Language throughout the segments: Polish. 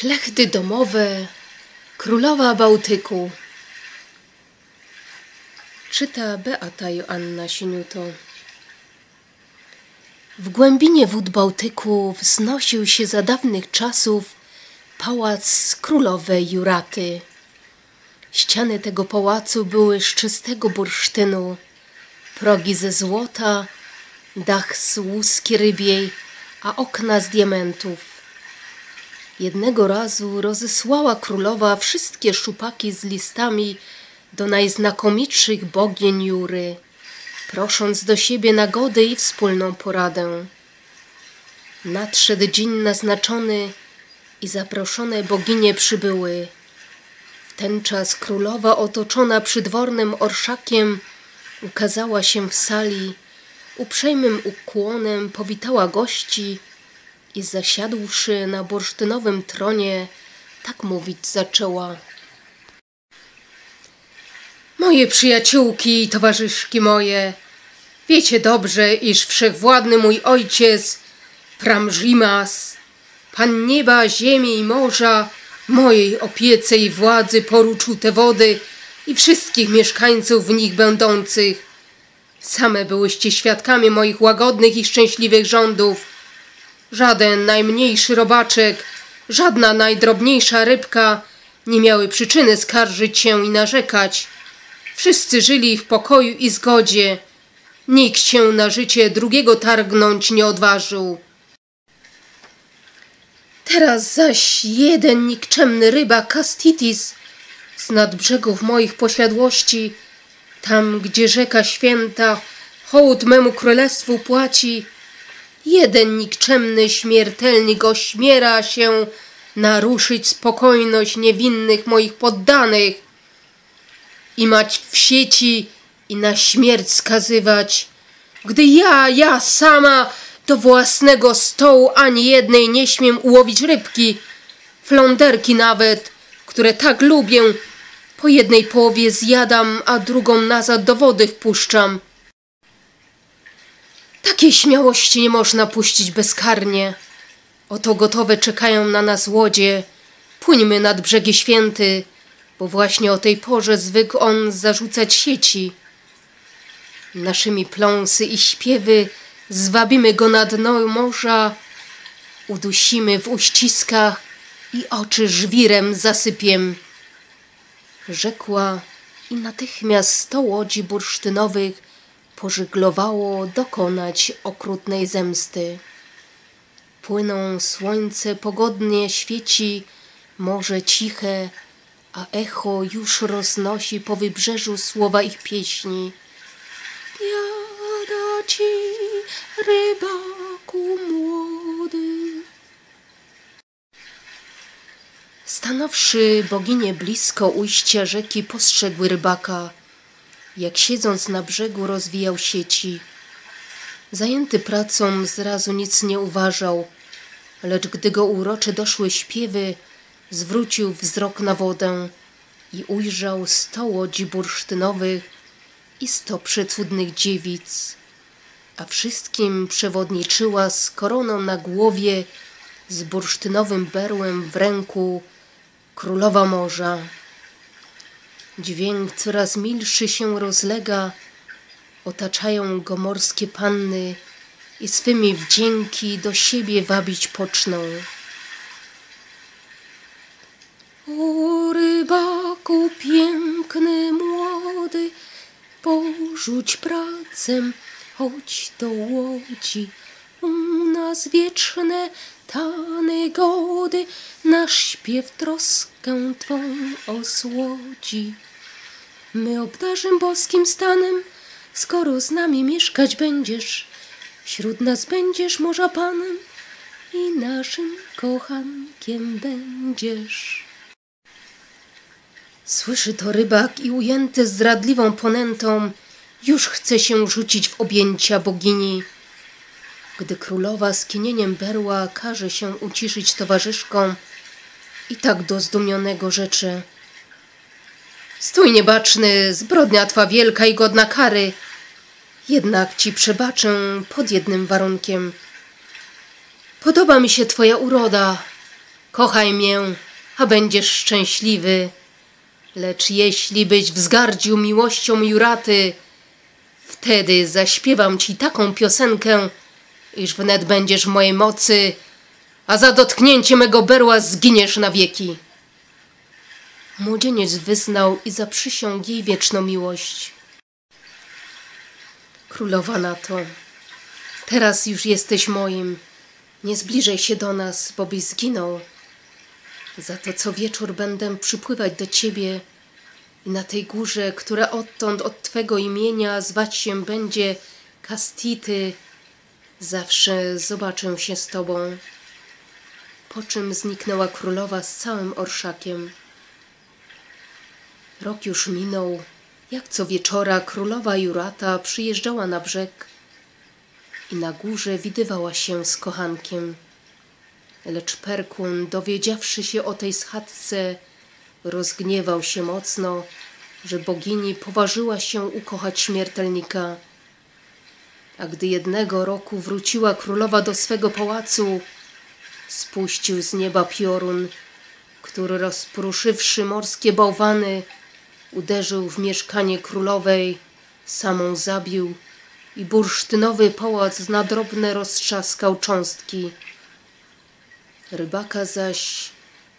Klechty domowe, królowa Bałtyku. Czyta Beata Joanna Siniuto. W głębinie wód Bałtyku wznosił się za dawnych czasów pałac królowej Juraty. Ściany tego pałacu były z czystego bursztynu, progi ze złota, dach z łuski rybiej, a okna z diamentów. Jednego razu rozesłała królowa wszystkie szupaki z listami do najznakomitszych bogien Jury, prosząc do siebie nagody i wspólną poradę. Nadszedł dzień naznaczony i zaproszone boginie przybyły. W ten czas królowa otoczona przydwornym orszakiem ukazała się w sali, uprzejmym ukłonem powitała gości i zasiadłszy na bursztynowym tronie, tak mówić zaczęła. Moje przyjaciółki i towarzyszki moje, wiecie dobrze, iż wszechwładny mój ojciec, Pramżimas, Pan nieba, ziemi i morza, mojej opiece i władzy poruczył te wody i wszystkich mieszkańców w nich będących. Same byłyście świadkami moich łagodnych i szczęśliwych rządów. Żaden najmniejszy robaczek, żadna najdrobniejsza rybka nie miały przyczyny skarżyć się i narzekać. Wszyscy żyli w pokoju i zgodzie. Nikt się na życie drugiego targnąć nie odważył. Teraz zaś jeden nikczemny ryba Kastitis z nadbrzegów moich posiadłości, tam gdzie rzeka święta hołd memu królestwu płaci, jeden nikczemny śmiertelnik ośmiera się naruszyć spokojność niewinnych moich poddanych i mać w sieci i na śmierć skazywać, gdy ja, ja sama do własnego stołu ani jednej nie śmiem ułowić rybki, fląderki nawet, które tak lubię, po jednej połowie zjadam, a drugą nazad do wody wpuszczam. Takiej śmiałości nie można puścić bezkarnie. Oto gotowe czekają na nas łodzie. Płyńmy nad brzegi święty, bo właśnie o tej porze zwykł on zarzucać sieci. Naszymi pląsy i śpiewy zwabimy go na dno morza, udusimy w uściskach i oczy żwirem zasypiem. Rzekła i natychmiast sto łodzi bursztynowych pożyglowało dokonać okrutnej zemsty. Płyną słońce pogodnie świeci, morze ciche, a echo już roznosi po wybrzeżu słowa ich pieśni. Biada ci, rybaku młody. Stanowszy boginie blisko ujścia rzeki, postrzegły rybaka, jak siedząc na brzegu rozwijał sieci. Zajęty pracą zrazu nic nie uważał, lecz gdy go urocze doszły śpiewy, zwrócił wzrok na wodę i ujrzał sto łodzi bursztynowych i sto przecudnych dziewic, a wszystkim przewodniczyła z koroną na głowie, z bursztynowym berłem w ręku królowa morza. Dźwięk coraz milszy się rozlega, otaczają go morskie panny i swymi wdzięki do siebie wabić poczną. O rybaku piękny młody, porzuć pracę, chodź do łodzi. U nas wieczne tany gody, nasz śpiew troskę Twą osłodzi. My obdarzym boskim stanem, skoro z nami mieszkać będziesz, wśród nas będziesz morza panem i naszym kochankiem będziesz. Słyszy to rybak i ujęty zdradliwą ponętą już chce się rzucić w objęcia bogini. Gdy królowa z kinieniem berła każe się uciszyć towarzyszkom i tak do zdumionego rzeczy. Stój niebaczny, zbrodnia twa wielka i godna kary. Jednak ci przebaczę pod jednym warunkiem. Podoba mi się twoja uroda, Kochaj mię, a będziesz szczęśliwy. Lecz jeśli byś wzgardził miłością Juraty, wtedy zaśpiewam ci taką piosenkę, iż wnet będziesz w mojej mocy, a za dotknięcie mego berła zginiesz na wieki. Młodzieniec wyznał i zaprzysiągł jej wieczną miłość. Królowa na to. Teraz już jesteś moim. Nie zbliżaj się do nas, bo byś zginął. Za to co wieczór będę przypływać do ciebie i na tej górze, która odtąd od twego imienia zwać się będzie Kastity, zawsze zobaczę się z tobą. Po czym zniknęła królowa z całym orszakiem. Rok już minął. Jak co wieczora królowa Jurata przyjeżdżała na brzeg i na górze widywała się z kochankiem. Lecz Perkun, dowiedziawszy się o tej schadzce, rozgniewał się mocno, że bogini poważyła się ukochać śmiertelnika. A gdy jednego roku wróciła królowa do swego pałacu, spuścił z nieba piorun, który rozpruszywszy morskie bałwany, uderzył w mieszkanie królowej, samą zabił i bursztynowy pałac na drobne roztrzaskał cząstki. Rybaka zaś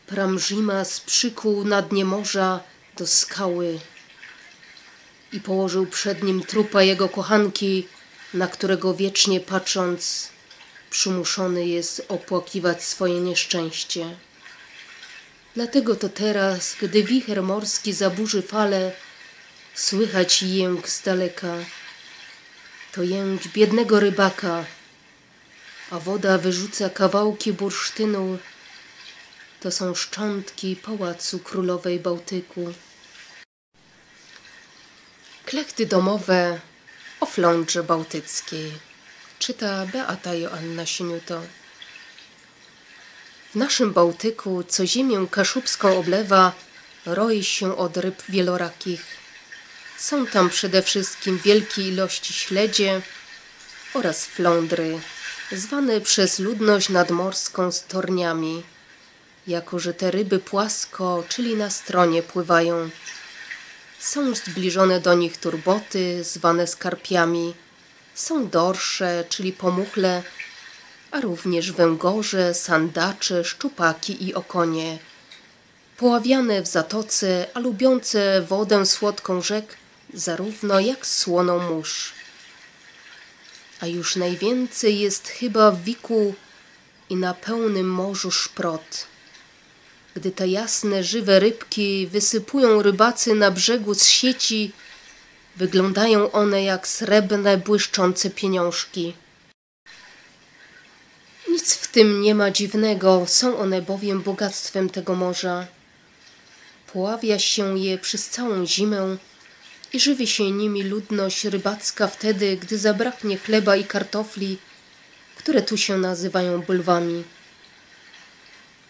Pramżima sprzykuł na dnie morza do skały i położył przed nim trupa jego kochanki, na którego wiecznie patrząc przymuszony jest opłakiwać swoje nieszczęście. Dlatego to teraz, gdy wicher morski zaburzy fale, słychać jęk z daleka. To jęk biednego rybaka, a woda wyrzuca kawałki bursztynu. To są szczątki pałacu królowej Bałtyku. Klechty domowe o flądrze bałtyckiej. Czyta Beata Joanna Sieniuto. W naszym Bałtyku, co ziemię kaszubską oblewa, roi się od ryb wielorakich. Są tam przede wszystkim wielkie ilości śledzie oraz flądry, zwane przez ludność nadmorską storniami, jako że te ryby płasko, czyli na stronie pływają. Są zbliżone do nich turboty, zwane skarpiami, są dorsze, czyli pomuchle, a również węgorze, sandacze, szczupaki i okonie. Poławiane w zatoce, a lubiące wodę słodką rzek, zarówno jak słoną mórz. A już najwięcej jest chyba w wiku i na pełnym morzu szprot. Gdy te jasne, żywe rybki wysypują rybacy na brzegu z sieci, wyglądają one jak srebrne, błyszczące pieniążki. Nic w tym nie ma dziwnego, są one bowiem bogactwem tego morza. Poławia się je przez całą zimę i żywi się nimi ludność rybacka wtedy, gdy zabraknie chleba i kartofli, które tu się nazywają bulwami.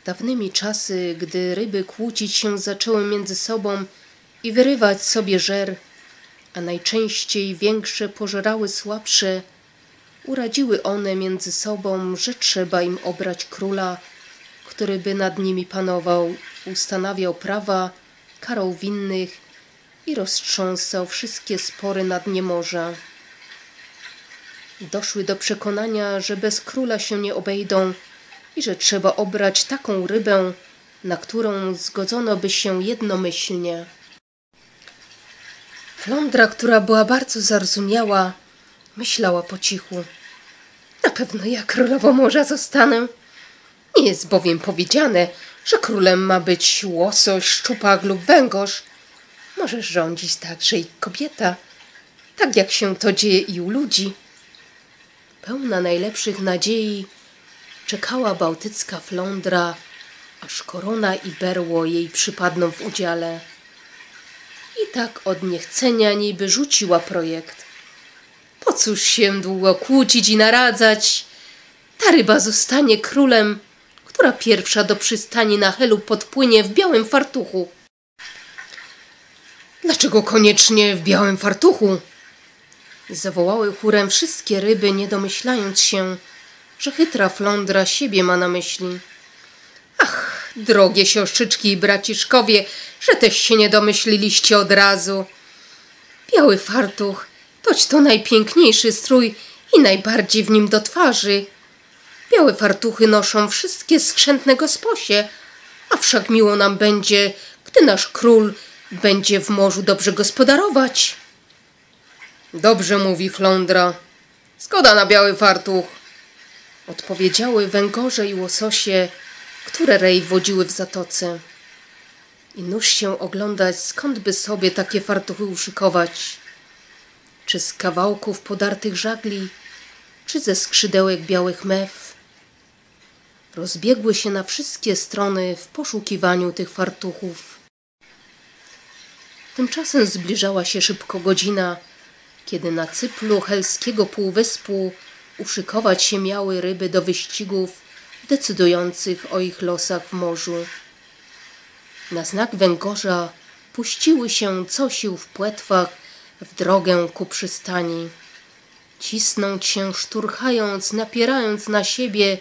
Dawnymi czasy, gdy ryby kłócić się zaczęły między sobą i wyrywać sobie żer, a najczęściej większe pożerały słabsze, Uradziły one między sobą, że trzeba im obrać króla, który by nad nimi panował, ustanawiał prawa, karał winnych i roztrząsał wszystkie spory na dnie morza. Doszły do przekonania, że bez króla się nie obejdą i że trzeba obrać taką rybę, na którą zgodzono by się jednomyślnie. Flądra, która była bardzo zarozumiała, Myślała po cichu. Na pewno ja królową morza zostanę. Nie jest bowiem powiedziane, że królem ma być łosoś, szczupak lub węgorz. Może rządzić także i kobieta, tak jak się to dzieje i u ludzi. Pełna najlepszych nadziei czekała bałtycka flądra, aż korona i berło jej przypadną w udziale. I tak od niechcenia niby rzuciła projekt. Po cóż się długo kłócić i naradzać? Ta ryba zostanie królem, która pierwsza do przystani na Helu podpłynie w białym fartuchu. Dlaczego koniecznie w białym fartuchu? Zawołały chórem wszystkie ryby, nie domyślając się, że chytra flądra siebie ma na myśli. Ach, drogie siostrzyczki i braciszkowie, że też się nie domyśliliście od razu. Biały fartuch, toć to najpiękniejszy strój i najbardziej w nim do twarzy. Białe fartuchy noszą wszystkie skrzętne gosposie, a wszak miło nam będzie, gdy nasz król będzie w morzu dobrze gospodarować. Dobrze mówi Flądra. Zgoda na biały fartuch. Odpowiedziały węgorze i łososie, które rej wodziły w zatoce. I nóż się oglądać, skąd by sobie takie fartuchy uszykować. Czy z kawałków podartych żagli, czy ze skrzydełek białych mew. Rozbiegły się na wszystkie strony w poszukiwaniu tych fartuchów. Tymczasem zbliżała się szybko godzina, kiedy na cyplu helskiego półwyspu uszykować się miały ryby do wyścigów decydujących o ich losach w morzu. Na znak węgorza puściły się co sił w płetwach w drogę ku przystani. Cisnąć się, szturchając, napierając na siebie,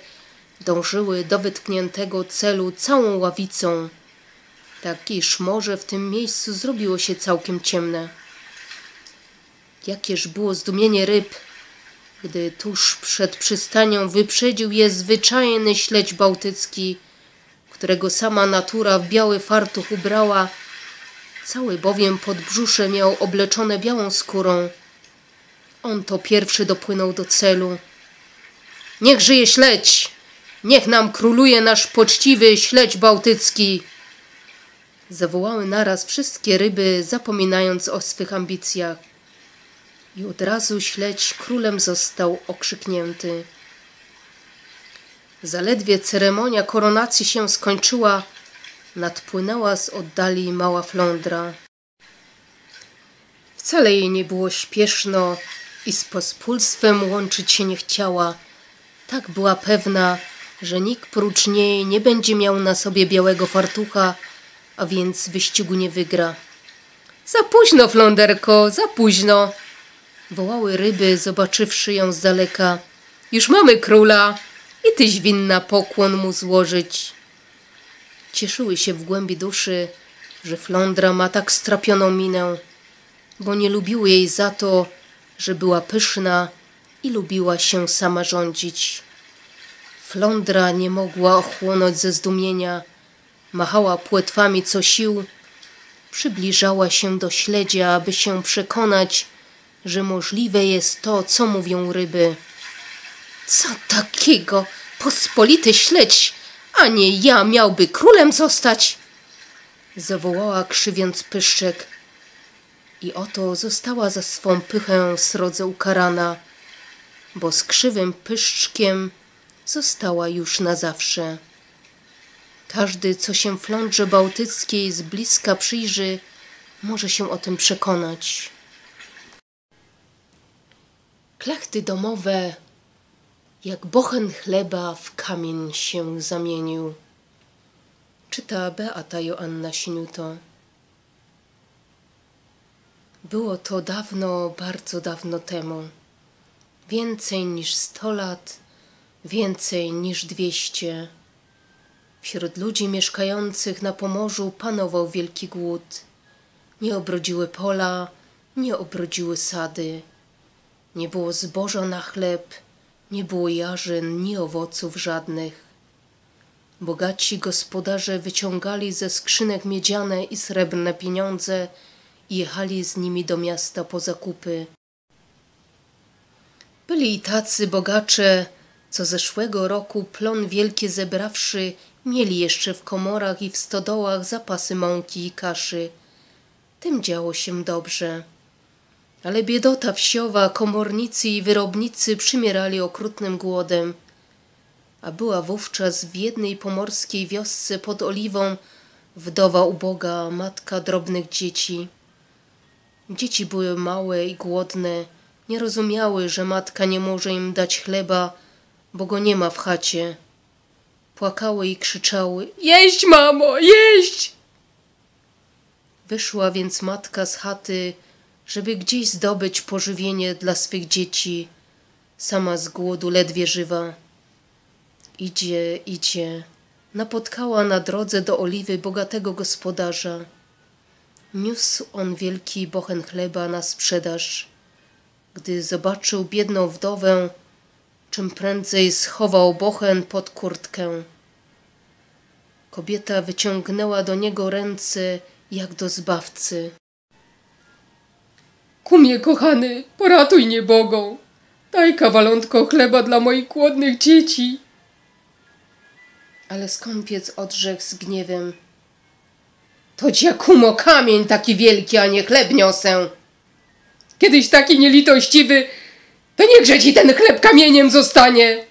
dążyły do wytkniętego celu całą ławicą, tak iż morze w tym miejscu zrobiło się całkiem ciemne. Jakież było zdumienie ryb, gdy tuż przed przystanią wyprzedził je zwyczajny śledź bałtycki, którego sama natura w biały fartuch ubrała, cały bowiem podbrzusze miał obleczone białą skórą. On to pierwszy dopłynął do celu. Niech żyje śledź! Niech nam króluje nasz poczciwy śledź bałtycki! Zawołały naraz wszystkie ryby, zapominając o swych ambicjach. I od razu śledź królem został okrzyknięty. Zaledwie ceremonia koronacji się skończyła, nadpłynęła z oddali mała flądra. Wcale jej nie było śpieszno i z pospólstwem łączyć się nie chciała. Tak była pewna, że nikt prócz niej nie będzie miał na sobie białego fartucha, a więc wyścigu nie wygra. Za późno, fląderko, za późno! Wołały ryby, zobaczywszy ją z daleka. Już mamy króla i tyś winna pokłon mu złożyć. Cieszyły się w głębi duszy, że Flądra ma tak strapioną minę, bo nie lubiły jej za to, że była pyszna i lubiła się sama rządzić. Flądra nie mogła ochłonąć ze zdumienia, machała płetwami co sił, przybliżała się do śledzia, aby się przekonać, że możliwe jest to, co mówią ryby. Co takiego? Pospolity śledź, a nie ja miałby królem zostać? Zawołała krzywiąc pyszczek. I oto została za swą pychę srodze ukarana, bo z krzywym pyszczkiem została już na zawsze. Każdy, co się flądrze bałtyckiej z bliska przyjrzy, może się o tym przekonać. Klachty domowe, jak bochen chleba w kamień się zamienił. Czyta Beata Joanna Siniuto. Było to dawno, bardzo dawno temu. Więcej niż sto lat, więcej niż dwieście. Wśród ludzi mieszkających na Pomorzu panował wielki głód. Nie obrodziły pola, nie obrodziły sady nie było zboża na chleb, nie było jarzyn, ni owoców żadnych. Bogaci gospodarze wyciągali ze skrzynek miedziane i srebrne pieniądze i jechali z nimi do miasta po zakupy. Byli i tacy bogacze, co zeszłego roku plon wielkie zebrawszy, mieli jeszcze w komorach i w stodołach zapasy mąki i kaszy. Tym działo się dobrze. Ale biedota wsiowa, komornicy i wyrobnicy przymierali okrutnym głodem. A była wówczas w jednej pomorskiej wiosce pod Oliwą wdowa uboga, matka drobnych dzieci. Dzieci były małe i głodne, nie rozumiały, że matka nie może im dać chleba, bo go nie ma w chacie. Płakały i krzyczały: Jeść, mamo, jeść! Wyszła więc matka z chaty, żeby gdzieś zdobyć pożywienie dla swych dzieci, sama z głodu ledwie żywa. Idzie, idzie, napotkała na drodze do oliwy bogatego gospodarza. Niósł on wielki bochen chleba na sprzedaż. Gdy zobaczył biedną wdowę, czym prędzej schował bochen pod kurtkę. Kobieta wyciągnęła do niego ręce jak do zbawcy. Kumie kochany, poratuj niebogą. Daj kawalątko chleba dla moich głodnych dzieci. Ale skąpiec odrzekł z gniewem. To cię kumo kamień taki wielki, a nie chleb niosę. Kiedyś taki nielitościwy, to niechże ci ten chleb kamieniem zostanie.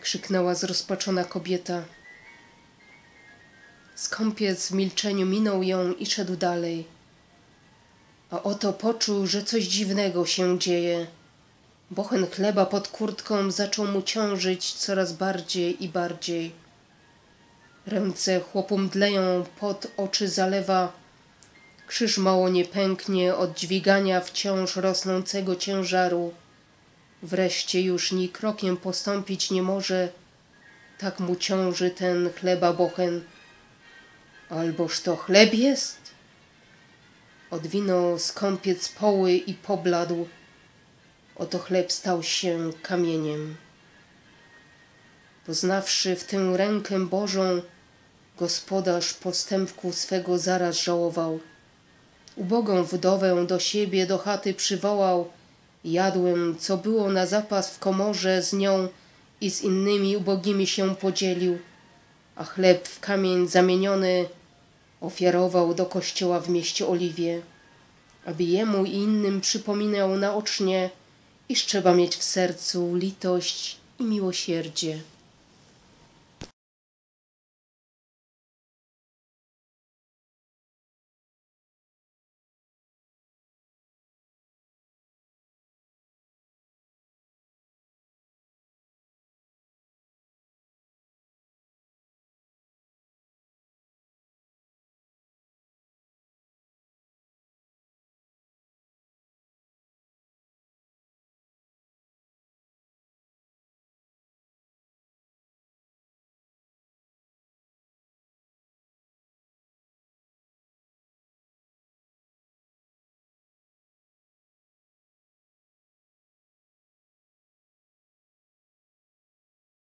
krzyknęła zrozpaczona kobieta. Skąpiec w milczeniu minął ją i szedł dalej. A oto poczuł, że coś dziwnego się dzieje. Bochen chleba pod kurtką zaczął mu ciążyć coraz bardziej i bardziej. Ręce chłopu mdleją, pod oczy zalewa. Krzyż mało nie pęknie od dźwigania wciąż rosnącego ciężaru. Wreszcie już ni krokiem postąpić nie może, tak mu ciąży ten chleba bochen. Alboż to chleb jest? Odwinął skąpiec poły i pobladł. Oto chleb stał się kamieniem. Poznawszy w tę rękę Bożą, gospodarz postępku swego zaraz żałował. Ubogą wdowę do siebie do chaty przywołał. Jadłem, co było na zapas w komorze z nią i z innymi ubogimi się podzielił, a chleb w kamień zamieniony ofiarował do kościoła w mieście Oliwie, aby jemu i innym przypominał naocznie, iż trzeba mieć w sercu litość i miłosierdzie.